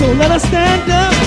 So let us stand up.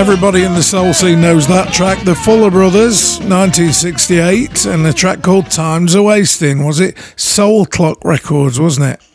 Everybody in the soul scene knows that track. The Fuller Brothers, 1968, and a track called Time's a Wasting. Was it Soul Clock Records, wasn't it?